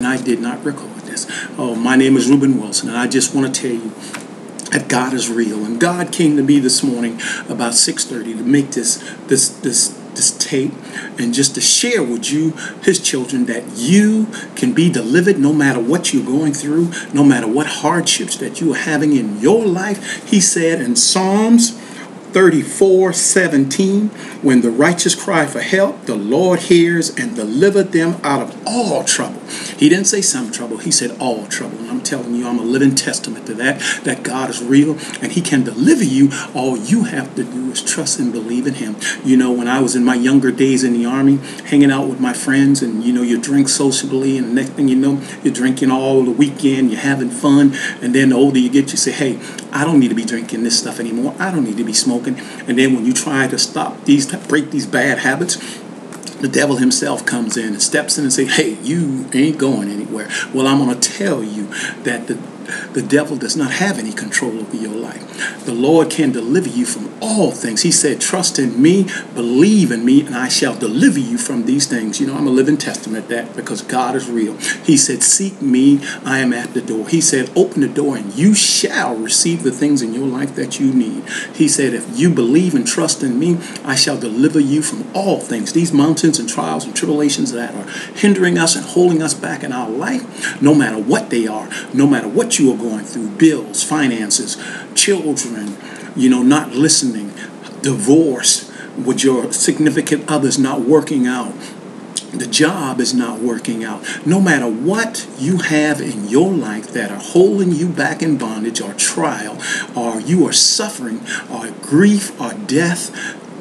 I did not record this. Oh, my name is Rubin Wilson, and I just want to tell you that God is real. And God came to me this morning about 6:30 to make this this this this tape and just to share with you, his children, that you can be delivered no matter what you're going through, no matter what hardships that you are having in your life. He said in Psalms 34 17 when the righteous cry for help the lord hears and deliver them out of all trouble. He didn't say some trouble he said all trouble. And i'm telling you i'm a living testament to that that god is real and he can deliver you. All you have to do is trust and believe in him. You know when i was in my younger days in the army hanging out with my friends and you know you drink sociably and next thing you know you're drinking all the weekend you're having fun. And then the older you get you say hey i don't need to be drinking this stuff anymore. I don't need to be smoking smoking. And then when you try to stop these, break these bad habits, the devil himself comes in and steps in and say, "Hey, you ain't going anywhere." Well, I'm going to tell you that the the devil does not have any control over your life. The Lord can deliver you from all things. He said, Trust in me, believe in me, and I shall deliver you from these things. You know, I'm a living testament that because God is real. He said, Seek me, I am at the door. He said, Open the door, and you shall receive the things in your life that you need. He said, If you believe and trust in me, I shall deliver you from all things. These mountains and trials and tribulations that are hindering us and holding us back in our life, no matter what they are, no matter what you are going through bills, finances, children, you know, not listening, divorce with your significant others not working out. The job is not working out. No matter what you have in your life that are holding you back in bondage or trial, or you are suffering, or grief or death,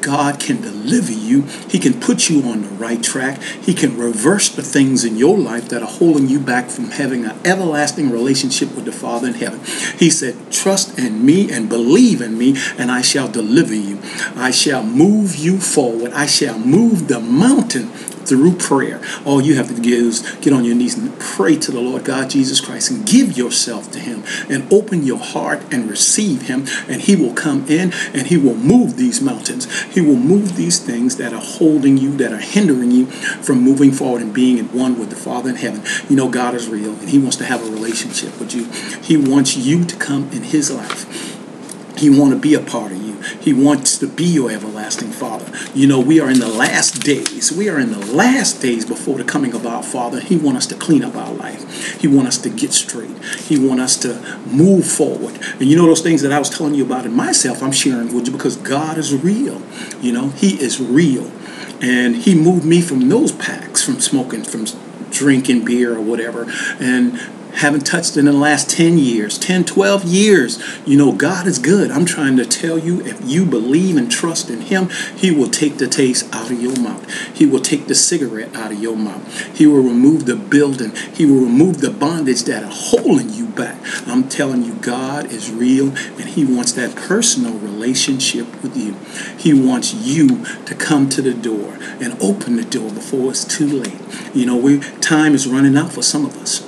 God can deliver you. He can put you on the right track. He can reverse the things in your life that are holding you back from having an everlasting relationship with the Father in heaven. He said, Trust in me and believe in me, and I shall deliver you. I shall move you forward. I shall move the mountain through prayer. All you have to do is get on your knees and pray to the Lord God Jesus Christ and give yourself to Him and open your heart and receive Him, and He will come in and He will move these mountains. He will move these things that are holding you, that are hindering you from moving forward and being in one with the Father in heaven. You know, God is real and He wants to have a relationship with you. He wants you to come in His life. He wants to be a part of you. He wants to be your everlasting Father. You know, we are in the last days. We are in the last days before the coming of our Father. He wants us to clean up our life. He wants us to get straight. He wants us to move forward. And you know those things that I was telling you about in myself, I'm sharing with you because God is real. You know, He is real. And He moved me from those packs, from smoking, from drinking beer or whatever, and haven't touched it in the last 10 years, 10, 12 years. You know, God is good. I'm trying to tell you, if you believe and trust in Him, He will take the taste out of your mouth. He will take the cigarette out of your mouth. He will remove the building. He will remove the bondage that are holding you back. I'm telling you, God is real and He wants that personal relationship with you. He wants you to come to the door and open the door before it's too late. You know, we time is running out for some of us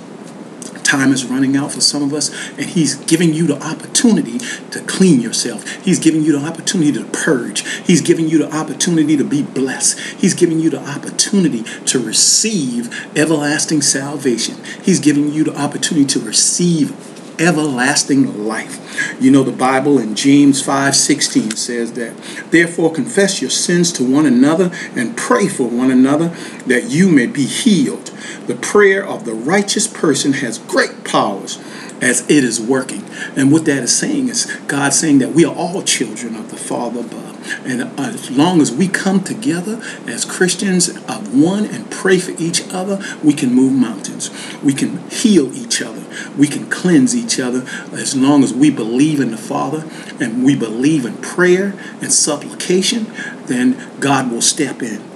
time is running out for some of us, and He's giving you the opportunity to clean yourself. He's giving you the opportunity to purge. He's giving you the opportunity to be blessed. He's giving you the opportunity to receive everlasting salvation. He's giving you the opportunity to receive everlasting life. You know the Bible in James 5:16 says that therefore confess your sins to one another and pray for one another that you may be healed. The prayer of the righteous person has great powers as it is working. And what that is saying is God saying that we are all children of the Father above. And uh, as long as we come together as Christians of one and pray for each other, we can move mountains. We can heal each other. We can cleanse each other as long as we believe in the Father and we believe in prayer and supplication, then God will step in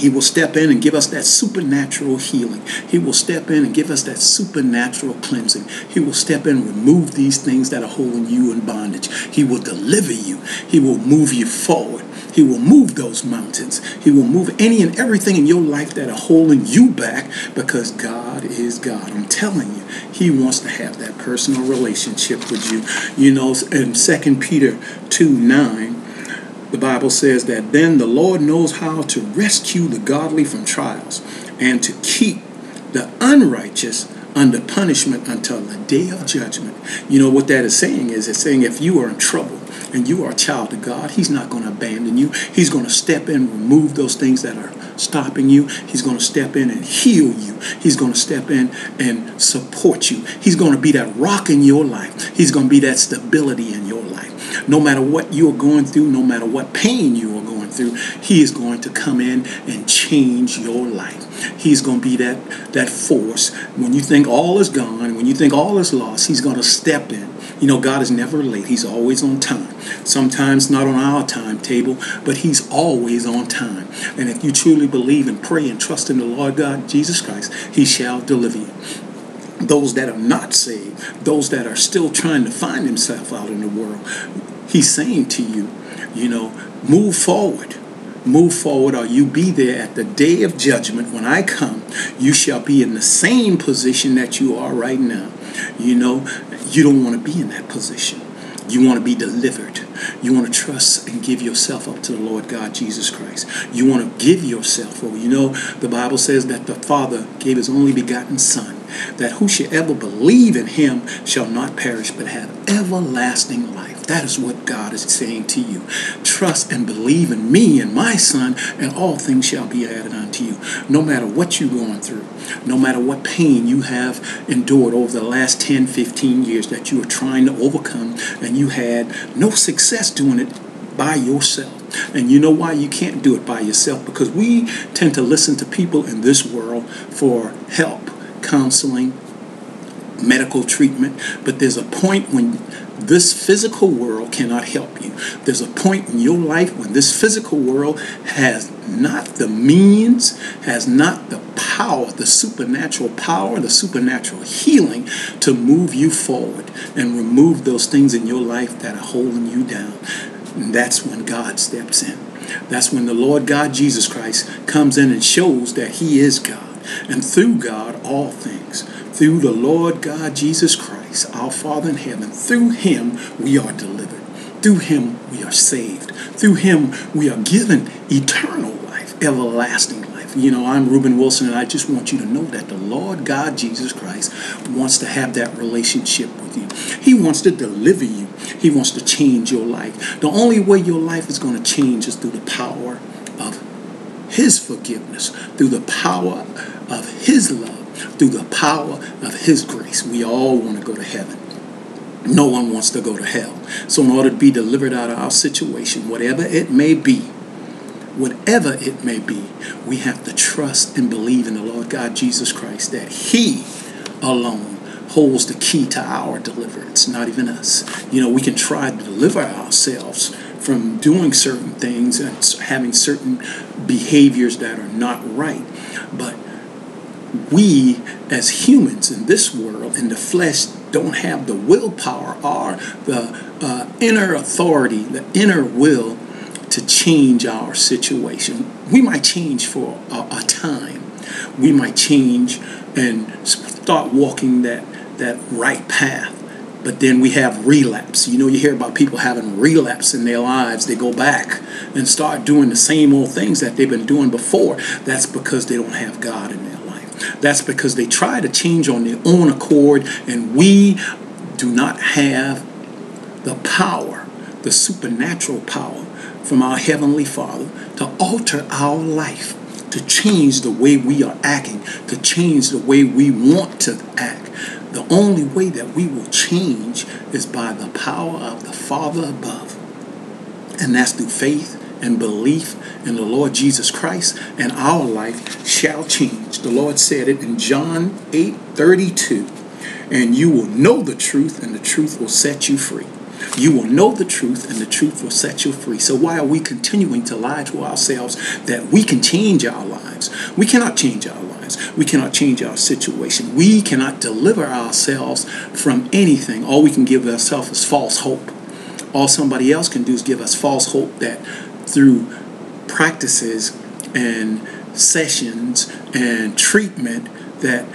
he will step in and give us that supernatural healing. He will step in and give us that supernatural cleansing. He will step in and remove these things that are holding you in bondage. He will deliver you. He will move you forward. He will move those mountains. He will move any and everything in your life that are holding you back because God is God. I'm telling you, He wants to have that personal relationship with you. You know, in 2 Peter 2 9, the Bible says that then the Lord knows how to rescue the godly from trials and to keep the unrighteous under punishment until the day of judgment. You know what that is saying is it's saying if you are in trouble and you are a child of God, He's not going to abandon you. He's going to step in, remove those things that are stopping you. He's going to step in and heal you. He's going to step in and support you. He's going to be that rock in your life. He's going to be that stability in your. No matter what you are going through, no matter what pain you are going through, He is going to come in and change your life. He's going to be that that force. When you think all is gone, when you think all is lost, He's going to step in. You know, God is never late. He's always on time. Sometimes not on our timetable, but He's always on time. And if you truly believe and pray and trust in the Lord God Jesus Christ, He shall deliver you those that are not saved, those that are still trying to find themselves out in the world, he's saying to you, you know, move forward. Move forward, or you be there at the day of judgment when I come. You shall be in the same position that you are right now. You know, you don't want to be in that position. You want to be delivered. You want to trust and give yourself up to the Lord God Jesus Christ. You want to give yourself over. You know, the Bible says that the Father gave his only begotten Son, that whosoever believe in him shall not perish but have everlasting life. That is what God is saying to you. Trust and believe in me and my Son, and all things shall be added unto you. No matter what you're going through, no matter what pain you have endured over the last 10, 15 years that you are trying to overcome, and you had no success doing it by yourself. And you know why you can't do it by yourself? Because we tend to listen to people in this world for help, counseling, medical treatment, but there's a point when this physical world cannot help you. There's a point in your life when this physical world has not the means, has not the power, the supernatural power, the supernatural healing to move you forward and remove those things in your life that are holding you down. And that's when God steps in. That's when the Lord God Jesus Christ comes in and shows that He is God. And through God, all things. Through the Lord God Jesus Christ, our Father in heaven, through Him we are delivered. Through Him we are saved. Through Him we are given eternal life, everlasting life. You know, I'm Rubin Wilson, and I just want you to know that the Lord God Jesus Christ wants to have that relationship with you. He wants to deliver you, He wants to change your life. The only way your life is going to change is through the power His forgiveness, through the power of His love, through the power of His grace. We all want to go to heaven. No one wants to go to hell. So, in order to be delivered out of our situation, whatever it may be, whatever it may be, we have to trust and believe in the Lord God Jesus Christ that He alone holds the key to our deliverance, not even us. You know, we can try to deliver ourselves from doing certain things and having certain behaviors that are not right, but we as humans in this world, in the flesh, don't have the willpower or the uh, inner authority, the inner will to change our situation. We might change for a, a time. We might change and start walking that, that right path. But then we have relapse. You know, you hear about people having relapse in their lives. They go back and start doing the same old things that they've been doing before. That's because they don't have God in their life. That's because they try to change on their own accord, and we do not have the power, the supernatural power from our Heavenly Father to alter our life, to change the way we are acting, to change the way we want to act. The only way that we will change is by the power of the Father above. And that's through faith and belief in the Lord Jesus Christ, and our life shall change. The Lord said it in John 8 32. And you will know the truth, and the truth will set you free. You will know the truth, and the truth will set you free. So, why are we continuing to lie to ourselves that we can change our lives? We cannot change our lives. We cannot change our situation. We cannot deliver ourselves from anything. All we can give ourselves is false hope. All somebody else can do is give us false hope that through practices and sessions and treatment that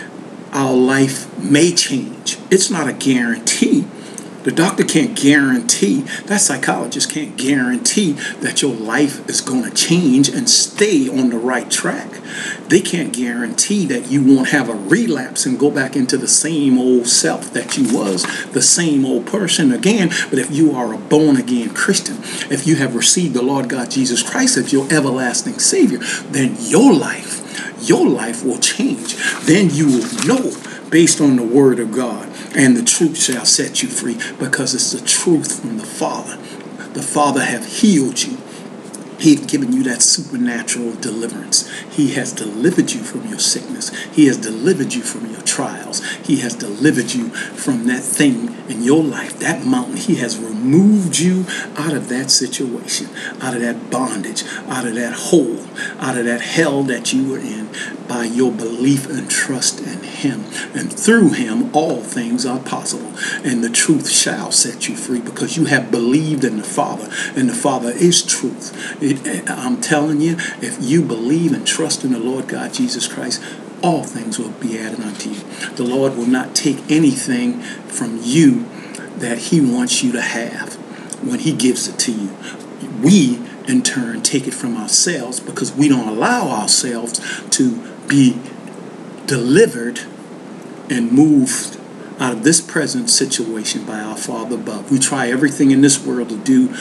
our life may change. It's not a guarantee The doctor can't guarantee, that psychologist can't guarantee that your life is going to change and stay on the right track. They can't guarantee that you won't have a relapse and go back into the same old self that you was, the same old person again. But if you are a born again Christian, if you have received the Lord God Jesus Christ as your everlasting Savior, then your life, your life will change. Then you will know based on the Word of God, and the truth shall set you free because it's the truth from the Father. The Father have healed you He's given you that supernatural deliverance. He has delivered you from your sickness. He has delivered you from your trials. He has delivered you from that thing in your life, that mountain. He has removed you out of that situation, out of that bondage, out of that hole, out of that hell that you were in by your belief and trust in Him. And through Him, all things are possible. And the truth shall set you free because you have believed in the Father, and the Father is truth. It, I'm telling you, if you believe and trust in the Lord God Jesus Christ, all things will be added unto you. The Lord will not take anything from you that He wants you to have when He gives it to you. We, in turn, take it from ourselves because we don't allow ourselves to be delivered and moved out of this present situation by our Father above. We try everything in this world to do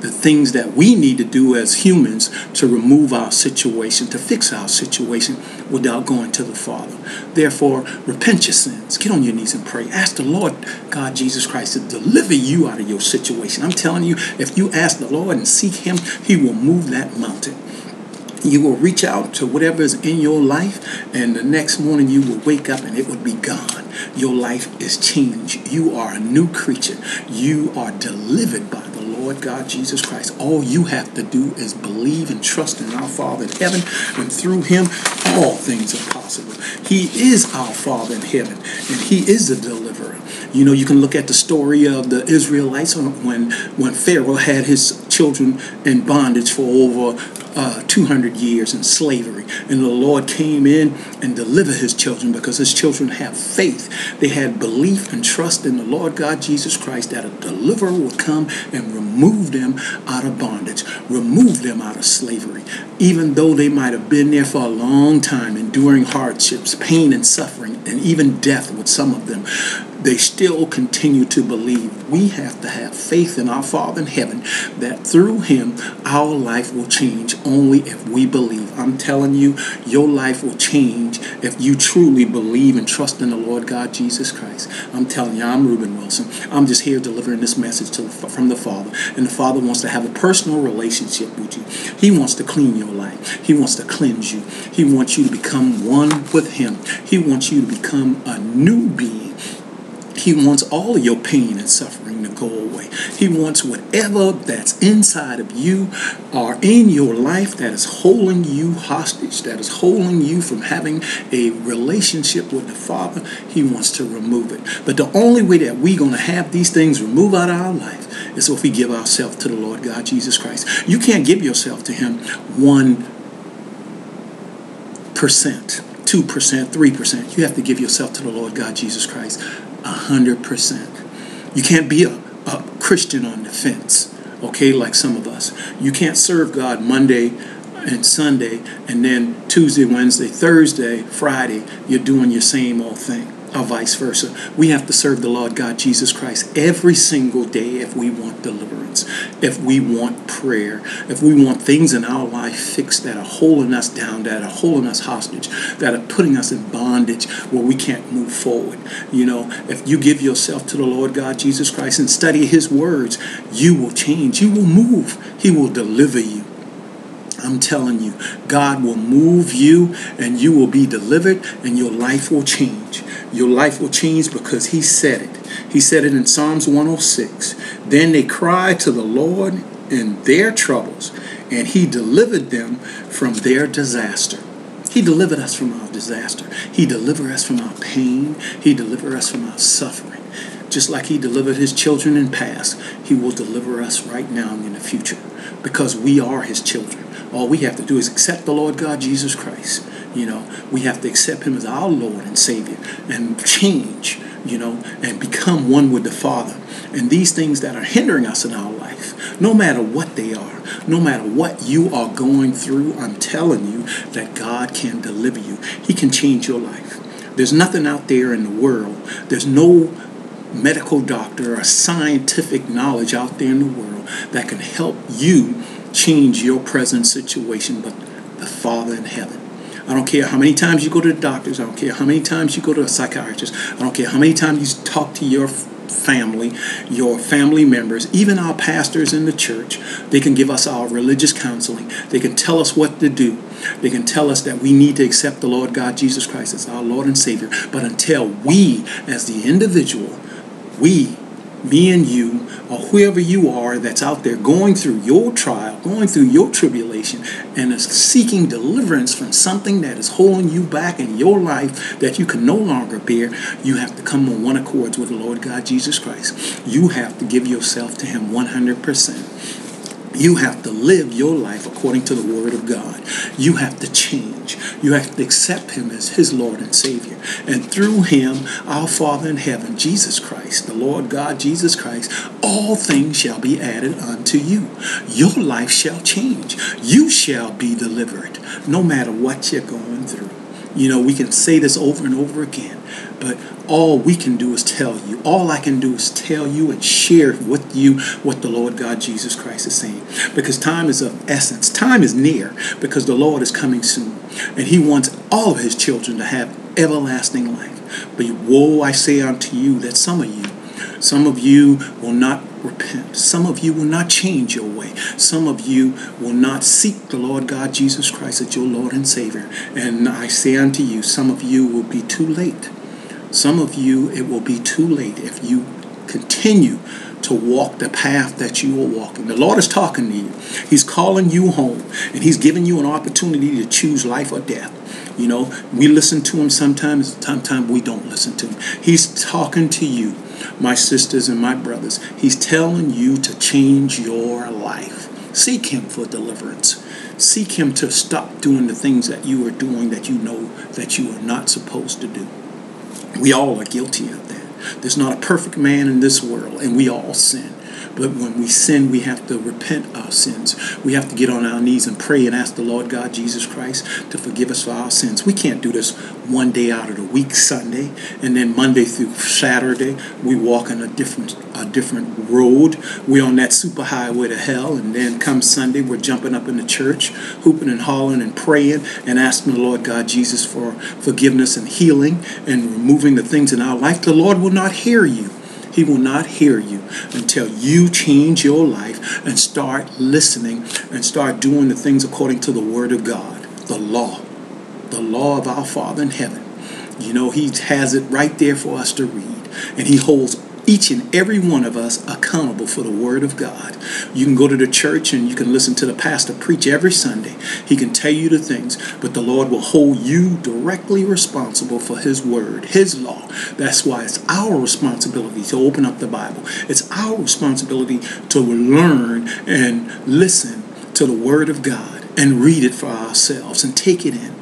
the things that we need to do as humans to remove our situation, to fix our situation without going to the Father. Therefore, repent your sins. Get on your knees and pray. Ask the Lord, God Jesus Christ, to deliver you out of your situation. I'm telling you, if you ask the Lord and seek Him, He will move that mountain. You will reach out to whatever is in your life, and the next morning you will wake up and it would be gone. Your life is changed. You are a new creature. You are delivered by Lord God Jesus Christ. All you have to do is believe and trust in our Father in heaven, and through Him, all things are possible. He is our Father in heaven, and He is a deliverer. You know, you can look at the story of the Israelites when when Pharaoh had his children in bondage for over uh, 200 years in slavery. And the Lord came in and delivered his children because his children have faith. They had belief and trust in the Lord God Jesus Christ that a deliverer would come and remove them out of bondage, remove them out of slavery. Even though they might have been there for a long time, enduring hardships, pain, and suffering, and even death with some of them they still continue to believe. We have to have faith in our Father in heaven that through Him our life will change only if we believe. I'm telling you, your life will change if you truly believe and trust in the Lord God Jesus Christ. I'm telling you, I'm Rubin Wilson. I'm just here delivering this message from the Father. And the Father wants to have a personal relationship with you. He wants to clean your life, He wants to cleanse you. He wants you to become one with Him. He wants you to become a new being he wants all of your pain and suffering to go away. He wants whatever that's inside of you or in your life that is holding you hostage, that is holding you from having a relationship with the Father. He wants to remove it. But the only way that we're going to have these things removed out of our life is if we give ourselves to the Lord God Jesus Christ. You can't give yourself to Him one percent. 2%, 3%. You have to give yourself to the Lord God Jesus Christ 100%. You can't be a, a Christian on the fence, okay, like some of us. You can't serve God Monday and Sunday, and then Tuesday, Wednesday, Thursday, Friday, you're doing your same old thing or vice versa. We have to serve the Lord God Jesus Christ every single day if we want deliverance, if we want prayer, if we want things in our life fixed that are holding us down, that are holding us hostage, that are putting us in bondage where we can't move forward. You know, if you give yourself to the Lord God Jesus Christ and study His words, you will change, you will move, He will deliver you. I'm telling you, God will move you and you will be delivered and your life will change. Your life will change because He said it. He said it in Psalms 106. Then they cried to the Lord in their troubles, and He delivered them from their disaster. He delivered us from our disaster. He delivered us from our pain. He delivered us from our suffering. Just like He delivered His children in past, He will deliver us right now and in the future because we are His children. All we have to do is accept the Lord God Jesus Christ. You know, we have to accept Him as our Lord and Savior and change you know, and become one with the Father. And these things that are hindering us in our life, no matter what they are, no matter what you are going through, I'm telling you that God can deliver you. He can change your life. There's nothing out there in the world, there's no medical doctor or scientific knowledge out there in the world that can help you change your present situation but the Father in heaven. I don't care how many times you go to the doctors. I don't care how many times you go to a psychiatrist. I don't care how many times you talk to your family, your family members, even our pastors in the church. They can give us our religious counseling. They can tell us what to do. They can tell us that we need to accept the Lord God Jesus Christ as our Lord and Savior. But until we, as the individual, we me and you, or whoever you are that's out there going through your trial, going through your tribulation, and is seeking deliverance from something that is holding you back in your life that you can no longer bear, you have to come on one accord with the Lord God Jesus Christ. You have to give yourself to Him 100%. You have to live your life according to the Word of God. You have to change. You have to accept Him as His Lord and Savior. And through Him, our Father in heaven, Jesus Christ, the Lord God, Jesus Christ, all things shall be added unto you. Your life shall change. You shall be delivered, no matter what you're going through. You know, we can say this over and over again, but all we can do is tell you. All I can do is tell you and share with you what the Lord God Jesus Christ is saying. Because time is of essence. Time is near because the Lord is coming soon. And He wants all of His children to have everlasting life. But woe, I say unto you that some of you, some of you will not repent. Some of you will not change your way. Some of you will not seek the Lord God Jesus Christ as your Lord and Savior. And I say unto you, some of you will be too late. Some of you, it will be too late if you continue to walk the path that you are walking. The Lord is talking to you. He's calling you home, and He's giving you an opportunity to choose life or death. You know, we listen to Him sometimes, sometimes we don't listen to Him. He's talking to you my sisters and my brothers. He's telling you to change your life. Seek Him for deliverance. Seek Him to stop doing the things that you are doing that you know that you are not supposed to do. We all are guilty of that. There's not a perfect man in this world, and we all sin. But when we sin, we have to repent our sins. We have to get on our knees and pray and ask the Lord God Jesus Christ to forgive us for our sins. We can't do this one day out of the week, Sunday, and then Monday through Saturday, we walk in a different a different road. We're on that super highway to hell, and then come Sunday, we're jumping up in the church, hooping and hollering and praying and asking the Lord God Jesus for forgiveness and healing and removing the things in our life. The Lord will not hear you. He will not hear you until you change your life and start listening and start doing the things according to the Word of God, the law, the law of our Father in heaven. You know, He has it right there for us to read, and He holds each and every one of us accountable for the Word of God. You can go to the church and you can listen to the pastor preach every Sunday. He can tell you the things, but the Lord will hold you directly responsible for His Word, His law. That's why it's our responsibility to open up the Bible. It's our responsibility to learn and listen to the Word of God and read it for ourselves and take it in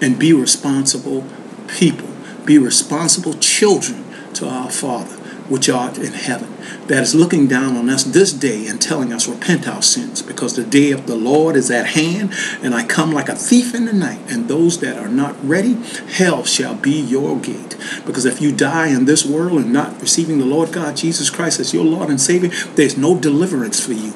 and be responsible people, be responsible children to our Father which art in heaven, that is looking down on us this day and telling us, Repent our sins, because the day of the Lord is at hand, and I come like a thief in the night. And those that are not ready, hell shall be your gate. Because if you die in this world and not receiving the Lord God Jesus Christ as your Lord and Savior, there's no deliverance for you.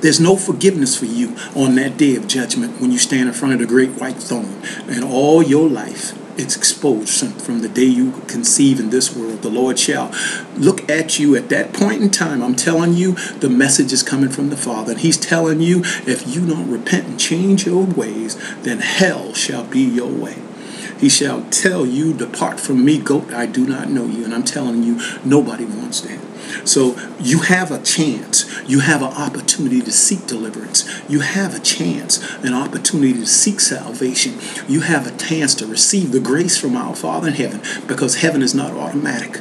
There's no forgiveness for you on that day of judgment when you stand in front of the great white throne. And all your life, it's exposed from the day you conceive in this world. The Lord shall look at you at that point in time. I'm telling you, the message is coming from the Father. And He's telling you, if you don't repent and change your ways, then hell shall be your way. He shall tell you, Depart from me, goat, I do not know you. And I'm telling you, nobody wants that. So you have a chance. You have an opportunity to seek deliverance. You have a chance, an opportunity to seek salvation. You have a chance to receive the grace from our Father in heaven because heaven is not automatic.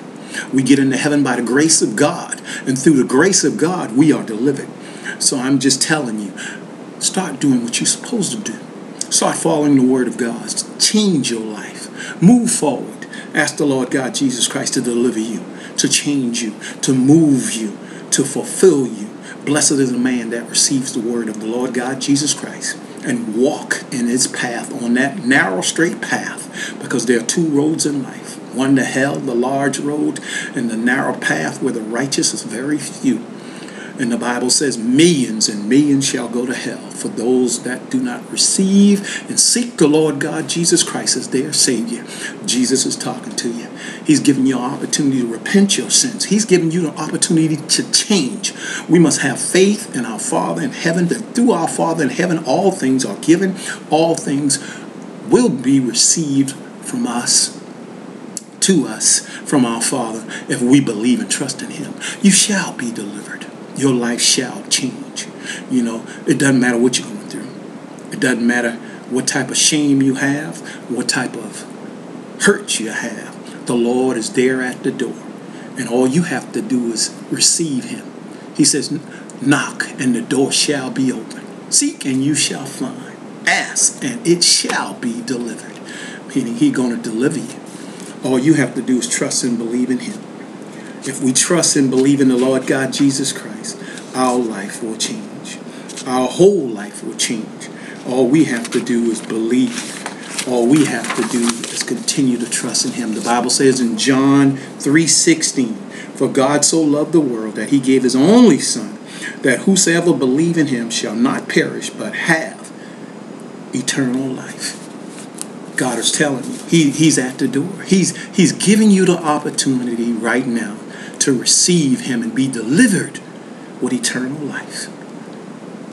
We get into heaven by the grace of God, and through the grace of God, we are delivered. So I'm just telling you, start doing what you're supposed to do. Start following the Word of God. Change your life. Move forward. Ask the Lord God Jesus Christ to deliver you, to change you, to move you, to fulfill you. Blessed is the man that receives the word of the Lord God Jesus Christ and walk in his path on that narrow, straight path because there are two roads in life one to hell, the large road, and the narrow path where the righteous is very few. And the Bible says, millions and millions shall go to hell for those that do not receive and seek the Lord God Jesus Christ as their Savior. Jesus is talking to you. He's giving you an opportunity to repent your sins. He's giving you an opportunity to change. We must have faith in our Father in heaven, that through our Father in heaven, all things are given, all things will be received from us to us from our Father if we believe and trust in Him. You shall be delivered your life shall change. You know, it doesn't matter what you're going through. It doesn't matter what type of shame you have, what type of hurt you have. The Lord is there at the door. And all you have to do is receive him. He says, knock and the door shall be open. Seek and you shall find. Ask and it shall be delivered. Meaning He's going to deliver you. All you have to do is trust and believe in him. If we trust and believe in the Lord God Jesus Christ, our life will change. Our whole life will change. All we have to do is believe. All we have to do is continue to trust in him. The Bible says in John 3:16, "For God so loved the world that he gave his only son, that whosoever believe in him shall not perish but have eternal life." God is telling you, he, He's at the door. He's He's giving you the opportunity right now to receive Him and be delivered with eternal life.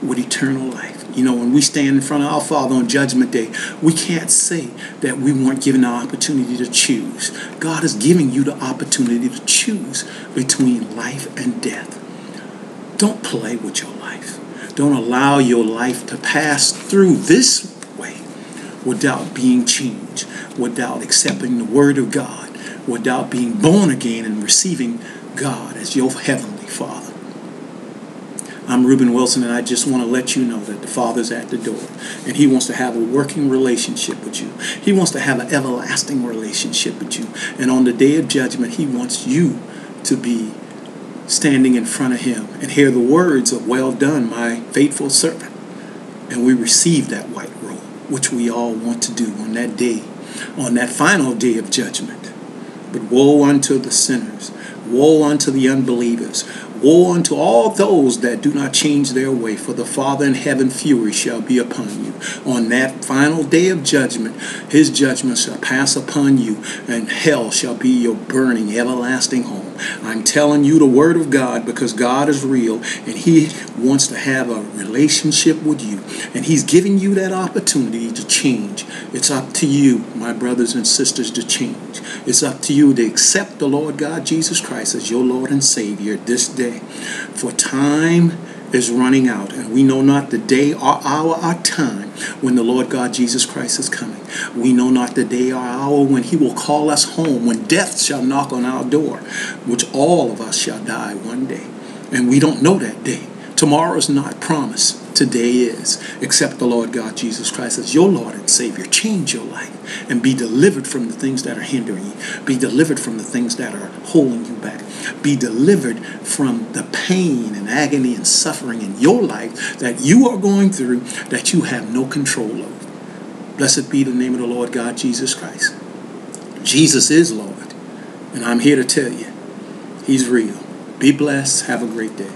With eternal life. You know, when we stand in front of our Father on Judgment Day, we can't say that we weren't given the opportunity to choose. God is giving you the opportunity to choose between life and death. Don't play with your life. Don't allow your life to pass through this way without being changed, without accepting the Word of God, without being born again and receiving God as your Heavenly Father. I'm Rubin Wilson, and I just want to let you know that the Father's at the door, and He wants to have a working relationship with you. He wants to have an everlasting relationship with you. And on the day of judgment, He wants you to be standing in front of Him and hear the words of, Well done, my faithful servant. And we receive that white robe, which we all want to do on that day, on that final day of judgment. But woe unto the sinners Woe unto the unbelievers. Woe unto all those that do not change their way, for the Father in heaven fury shall be upon you. On that final day of judgment, his judgment shall pass upon you, and hell shall be your burning, everlasting home. I'm telling you the word of God because God is real, and he wants to have a relationship with you. And he's giving you that opportunity to change. It's up to you, my brothers and sisters, to change. It's up to you to accept the Lord God Jesus Christ as your Lord and Savior this day. For time is running out, and we know not the day or hour or time when the Lord God Jesus Christ is coming. We know not the day or hour when He will call us home, when death shall knock on our door, which all of us shall die one day. And we don't know that day. Tomorrow is not promised today is. Accept the Lord God Jesus Christ as your Lord and Savior. Change your life and be delivered from the things that are hindering you. Be delivered from the things that are holding you back. Be delivered from the pain and agony and suffering in your life that you are going through that you have no control over. Blessed be the name of the Lord God Jesus Christ. Jesus is Lord. And I'm here to tell you, He's real. Be blessed. Have a great day.